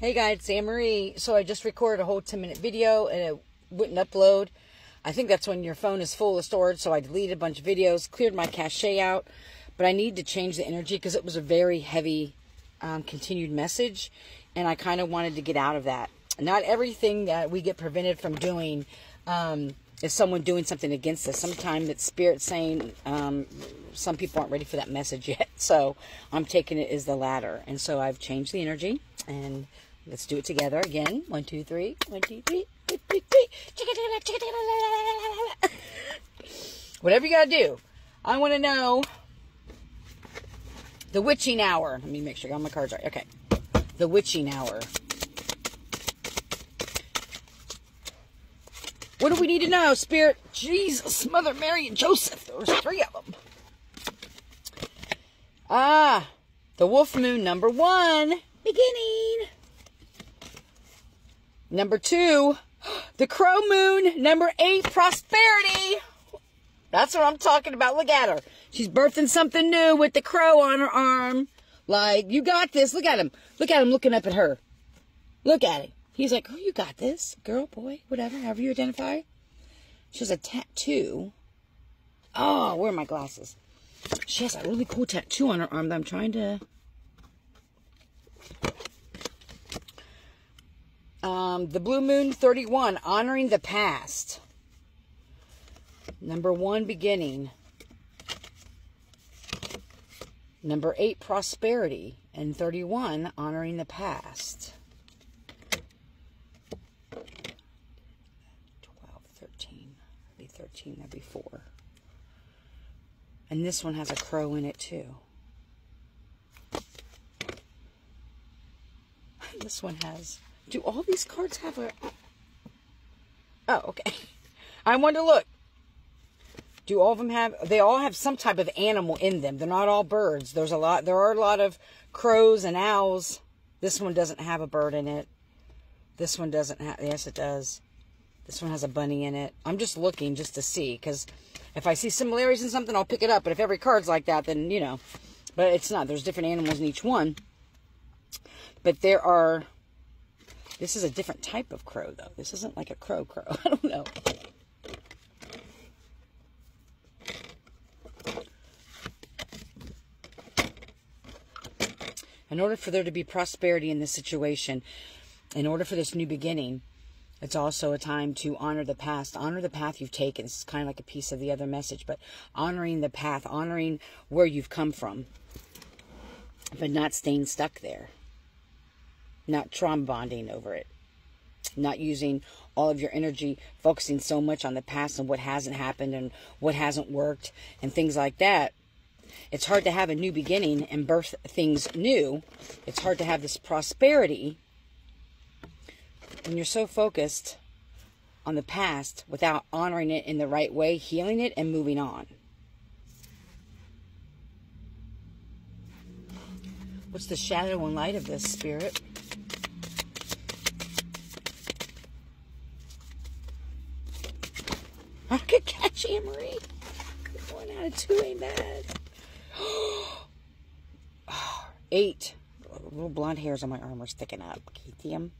Hey guys, it's AnnMarie. So I just recorded a whole 10 minute video and it wouldn't upload. I think that's when your phone is full of storage, so I deleted a bunch of videos, cleared my cache out, but I need to change the energy because it was a very heavy um, continued message, and I kind of wanted to get out of that. Not everything that we get prevented from doing um, is someone doing something against us. Sometimes it's spirit saying um, some people aren't ready for that message yet, so I'm taking it as the latter, and so I've changed the energy and let's do it together again. One, two, three. One, two, three. Whatever you gotta do. I want to know the witching hour. Let me make sure I got my cards right. Okay. The witching hour. What do we need to know, Spirit? Jesus, Mother Mary, and Joseph. There was three of them. Ah, the wolf moon number one beginning. Number two, the crow moon. Number eight, prosperity. That's what I'm talking about. Look at her. She's birthing something new with the crow on her arm. Like, you got this. Look at him. Look at him looking up at her. Look at him. He's like, oh, you got this. Girl, boy, whatever, however you identify. She has a tattoo. Oh, where are my glasses? She has a really cool tattoo on her arm that I'm trying to Um, the Blue Moon 31, honoring the past. Number one, beginning. Number eight, prosperity. And 31, honoring the past. 12, 13. That'd be 13, that'd be four. And this one has a crow in it too. This one has do all these cards have a... Oh, okay. I want to look. Do all of them have... They all have some type of animal in them. They're not all birds. There's a lot... There are a lot of crows and owls. This one doesn't have a bird in it. This one doesn't have... Yes, it does. This one has a bunny in it. I'm just looking just to see. Because if I see similarities in something, I'll pick it up. But if every card's like that, then, you know. But it's not. There's different animals in each one. But there are this is a different type of crow, though. This isn't like a crow crow. I don't know. In order for there to be prosperity in this situation, in order for this new beginning, it's also a time to honor the past, honor the path you've taken. Is kind of like a piece of the other message, but honoring the path, honoring where you've come from, but not staying stuck there not trauma bonding over it, not using all of your energy focusing so much on the past and what hasn't happened and what hasn't worked and things like that. It's hard to have a new beginning and birth things new. It's hard to have this prosperity when you're so focused on the past without honoring it in the right way, healing it, and moving on. What's the shadow and light of this, Spirit? I could catch AnnMarie. Two bad. Eight. Little blonde hairs on my arm are sticking up. Kethium.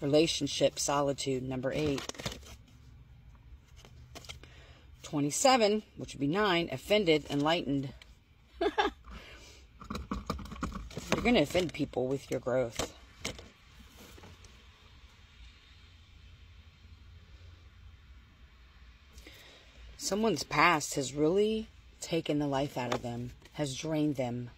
Relationship, solitude, number eight. 27, which would be nine. Offended, enlightened. You're going to offend people with your growth. Someone's past has really taken the life out of them, has drained them.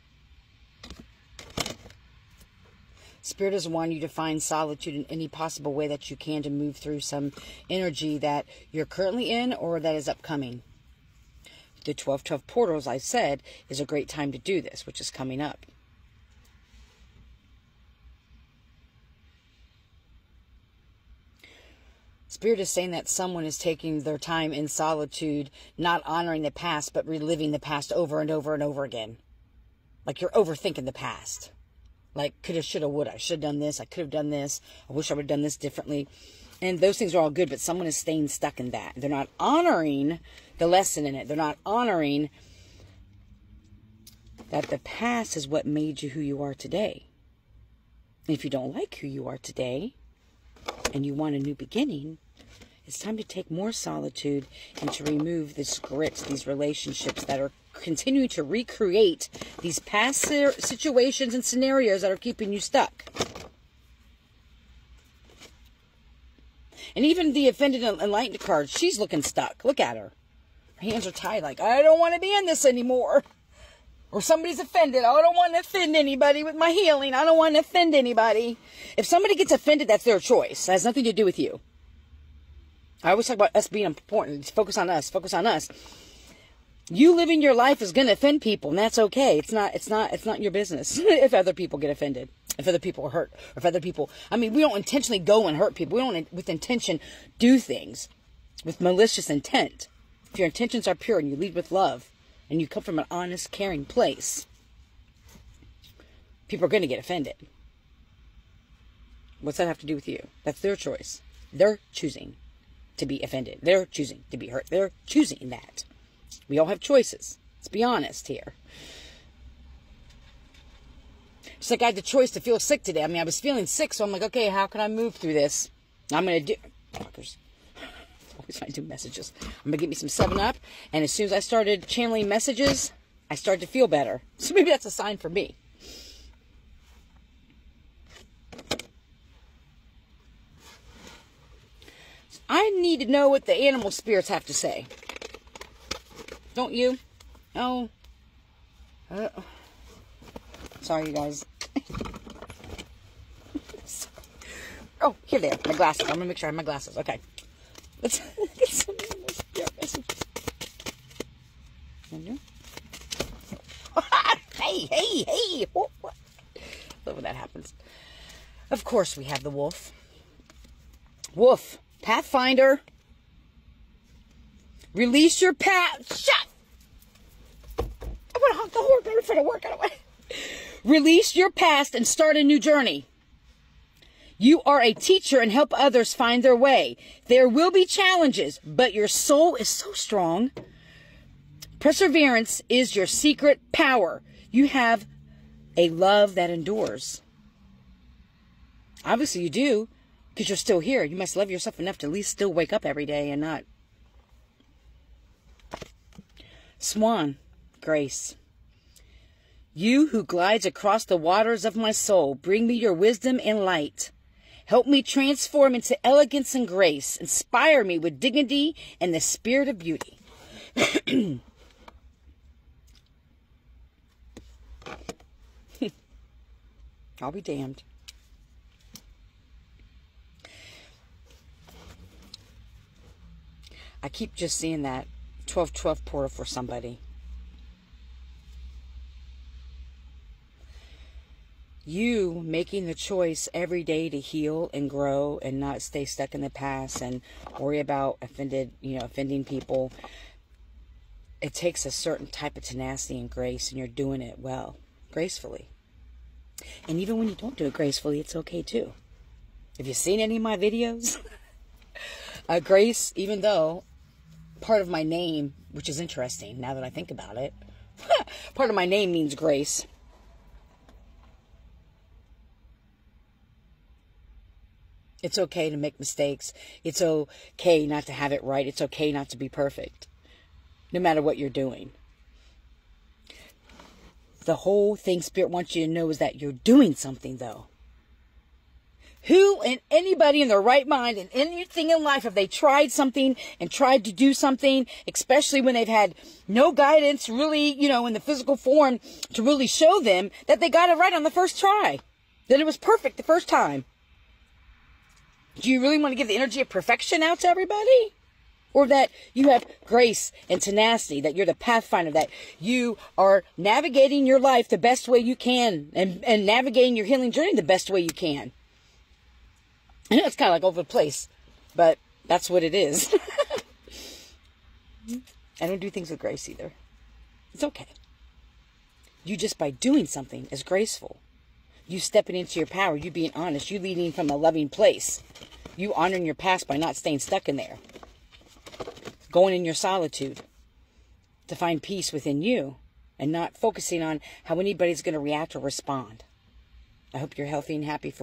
Spirit is wanting you to find solitude in any possible way that you can to move through some energy that you're currently in or that is upcoming. The 1212 portals, I said, is a great time to do this, which is coming up. Spirit is saying that someone is taking their time in solitude, not honoring the past, but reliving the past over and over and over again. Like you're overthinking the past. Like, coulda, shoulda, woulda. I should have done this. I could have done this. I wish I would have done this differently. And those things are all good, but someone is staying stuck in that. They're not honoring the lesson in it. They're not honoring that the past is what made you who you are today. if you don't like who you are today and you want a new beginning, it's time to take more solitude and to remove this grit, these relationships that are continuing to recreate these past situations and scenarios that are keeping you stuck. And even the offended and enlightened card, she's looking stuck. Look at her. Her hands are tied like, I don't want to be in this anymore. Or somebody's offended. I don't want to offend anybody with my healing. I don't want to offend anybody. If somebody gets offended, that's their choice. Has nothing to do with you. I always talk about us being important. Focus on us. Focus on us. You living your life is going to offend people, and that's okay. It's not. It's not. It's not your business if other people get offended, if other people are hurt, if other people. I mean, we don't intentionally go and hurt people. We don't, with intention, do things with malicious intent. If your intentions are pure and you lead with love, and you come from an honest, caring place, people are going to get offended. What's that have to do with you? That's their choice. They're choosing to be offended. They're choosing to be hurt. They're choosing that. We all have choices. Let's be honest here. Just like I had the choice to feel sick today. I mean, I was feeling sick, so I'm like, okay, how can I move through this? I'm going to do. Fuckers. Always to do messages. I'm going to get me some 7 Up, and as soon as I started channeling messages, I started to feel better. So maybe that's a sign for me. I need to know what the animal spirits have to say. Don't you? Oh. Uh, sorry, you guys. oh, here they are. My glasses. I'm going to make sure I have my glasses. Okay. Let's get some spirit messages. hey, hey, hey. What? Love when that happens. Of course, we have the wolf. Wolf. Pathfinder. Release your path. Shut. I want to honk the horn, but for the work out. Release your past and start a new journey. You are a teacher and help others find their way. There will be challenges, but your soul is so strong. Perseverance is your secret power. You have a love that endures. Obviously, you do because you're still here. You must love yourself enough to at least still wake up every day and not. Swan, Grace. You who glides across the waters of my soul, bring me your wisdom and light. Help me transform into elegance and grace. Inspire me with dignity and the spirit of beauty. I'll be damned. I keep just seeing that 1212 portal for somebody. You making the choice every day to heal and grow and not stay stuck in the past and worry about offended, you know, offending people. It takes a certain type of tenacity and grace, and you're doing it well, gracefully. And even when you don't do it gracefully, it's okay too. Have you seen any of my videos? uh, grace, even though part of my name, which is interesting now that I think about it. part of my name means grace. It's okay to make mistakes. It's okay not to have it right. It's okay not to be perfect, no matter what you're doing. The whole thing Spirit wants you to know is that you're doing something, though. Who and anybody in their right mind and anything in life, have they tried something and tried to do something, especially when they've had no guidance really, you know, in the physical form to really show them that they got it right on the first try, that it was perfect the first time? Do you really want to give the energy of perfection out to everybody? Or that you have grace and tenacity, that you're the pathfinder, that you are navigating your life the best way you can and, and navigating your healing journey the best way you can. I know it's kind of like over the place, but that's what it is. I don't do things with grace either. It's okay. You just by doing something is graceful. You stepping into your power, you being honest, you leading from a loving place. You honoring your past by not staying stuck in there. Going in your solitude to find peace within you and not focusing on how anybody's going to react or respond. I hope you're healthy and happy for